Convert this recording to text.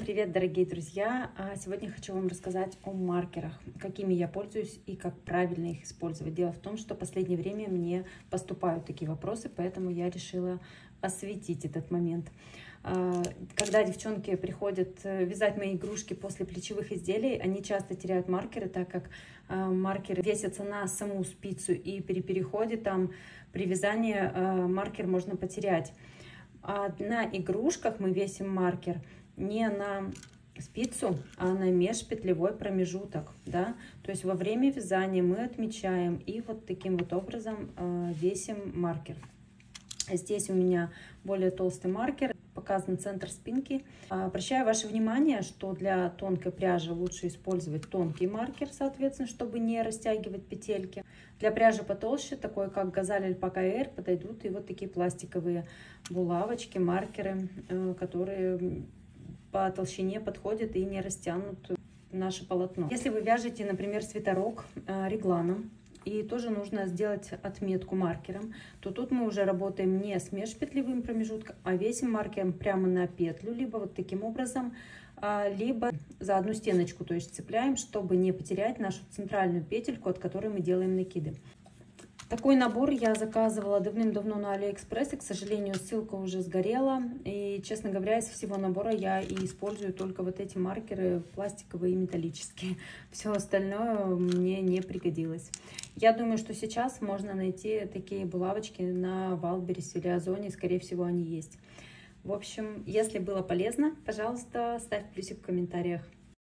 привет, дорогие друзья! А сегодня хочу вам рассказать о маркерах, какими я пользуюсь и как правильно их использовать. Дело в том, что в последнее время мне поступают такие вопросы, поэтому я решила осветить этот момент. А, когда девчонки приходят э, вязать мои игрушки после плечевых изделий, они часто теряют маркеры, так как а, маркеры весятся на саму спицу, и при переходе там при вязании маркер можно потерять. А на игрушках мы весим маркер не на спицу, а на межпетлевой промежуток, да, то есть во время вязания мы отмечаем и вот таким вот образом э, весим маркер. Здесь у меня более толстый маркер, показан центр спинки. Обращаю ваше внимание, что для тонкой пряжи лучше использовать тонкий маркер, соответственно, чтобы не растягивать петельки. Для пряжи потолще, такой как Газаль Альпака Air, подойдут и вот такие пластиковые булавочки, маркеры, э, которые по толщине подходят и не растянут наше полотно. Если вы вяжете, например, свитерок э, регланом, и тоже нужно сделать отметку маркером, то тут мы уже работаем не с межпетлевым промежутком, а весим маркером прямо на петлю, либо вот таким образом, а, либо за одну стеночку, то есть цепляем, чтобы не потерять нашу центральную петельку, от которой мы делаем накиды. Такой набор я заказывала давным-давно на Алиэкспрессе. К сожалению, ссылка уже сгорела. И, честно говоря, из всего набора я и использую только вот эти маркеры пластиковые и металлические. Все остальное мне не пригодилось. Я думаю, что сейчас можно найти такие булавочки на Wildberries или Озоне. Скорее всего, они есть. В общем, если было полезно, пожалуйста, ставь плюсик в комментариях.